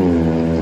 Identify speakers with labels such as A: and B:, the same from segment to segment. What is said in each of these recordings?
A: Mm.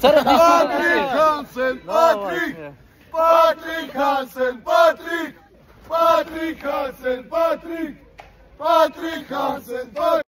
A: Patrick Hansen, Patrick! Patrick Hansen, Patrick! Patrick Hansen, Patrick! Patrick Hansen, Patrick!